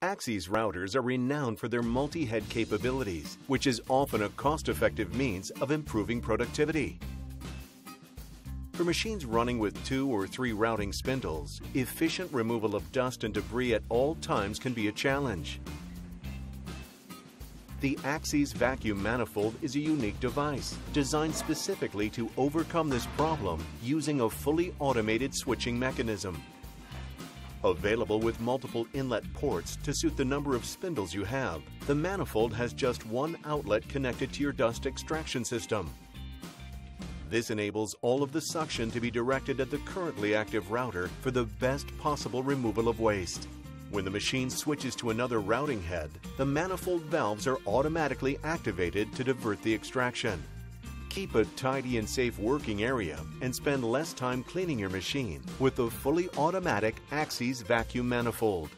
AXYZ routers are renowned for their multi-head capabilities, which is often a cost-effective means of improving productivity. For machines running with two or three routing spindles, efficient removal of dust and debris at all times can be a challenge. The AXYZ vacuum manifold is a unique device designed specifically to overcome this problem using a fully automated switching mechanism. Available with multiple inlet ports to suit the number of spindles you have, the manifold has just one outlet connected to your dust extraction system. This enables all of the suction to be directed at the currently active router for the best possible removal of waste. When the machine switches to another routing head, the manifold valves are automatically activated to divert the extraction. Keep a tidy and safe working area and spend less time cleaning your machine with the fully automatic AXYZ vacuum manifold.